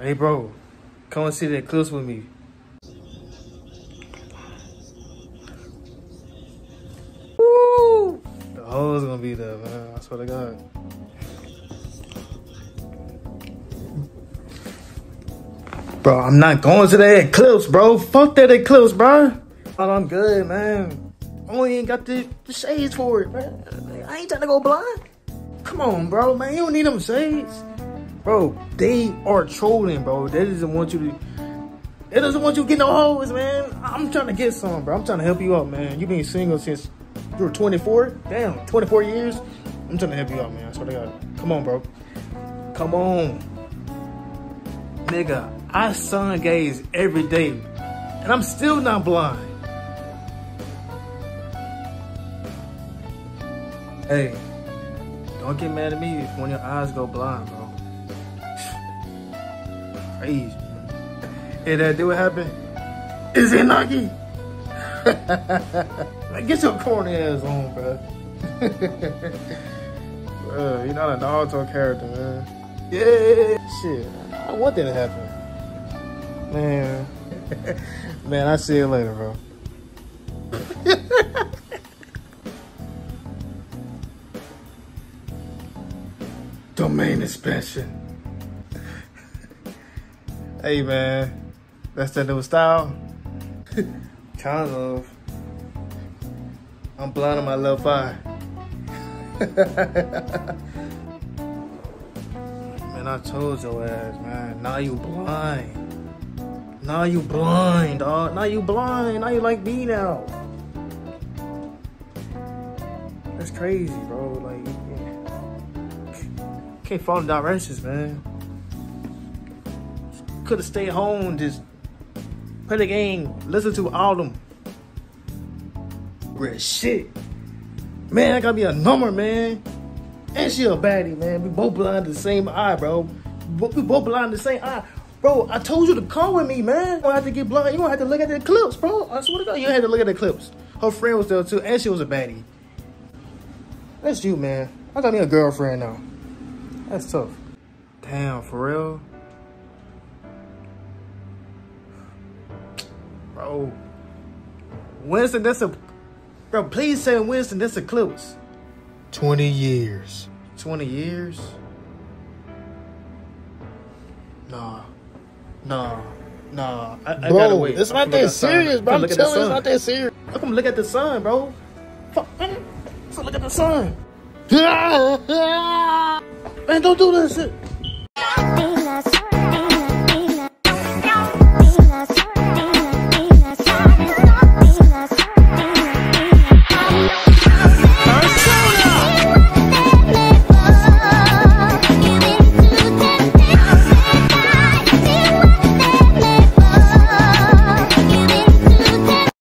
Hey, bro, come and see the eclipse with me. Woo! The hoes gonna be there, man. I swear to God. Bro, I'm not going to that eclipse, bro. Fuck that eclipse, bro. Oh, I'm good, man. I only ain't got the, the shades for it, man. I ain't trying to go blind. Come on, bro, man. You don't need them shades. Bro, they are trolling, bro. They doesn't want you to... They doesn't want you to get no hoes, man. I'm trying to get some, bro. I'm trying to help you out, man. you been single since you were 24? Damn, 24 years? I'm trying to help you out, man. I swear to God. Come on, bro. Come on. Nigga, I sun gaze every day, and I'm still not blind. Hey, don't get mad at me if one of your eyes go blind, bro. Crazy. Hey, that do what happened? Is it Nagi? like, get your corny ass on, bro. bro, you're not a Naruto character, man. Yeah, shit. I want that to happen. Man. Man, I'll see you later, bro. Domain expansion. Hey, man. That's the new style? kind of. I'm blind on my left eye. man, I told your ass, man. Now you blind. Now you blind, dog. Now you blind. Now you like me now. That's crazy, bro. Like, can't follow directions, man. Could have stayed home, just play the game, listen to all them. Real shit. Man, I gotta be a number, man. And she a baddie, man. We both blind the same eye, bro. We both blind the same eye. Bro, I told you to come with me, man. You don't have to get blind. You don't have to look at the clips, bro. I swear to God, you had to look at the clips. Her friend was there too, and she was a baddie. That's you, man. I got me a girlfriend now. That's tough. Damn, for real? Bro. Winston, that's a... Bro, please say Winston, that's a clips. 20 years. 20 years? Nah. Nah, nah. I, I bro, gotta wait. it's not that serious, bro. I'm telling you, it's not that serious. Look, I'm look at the sun, bro. Fuck, man. So look at the sun. man, don't do this shit.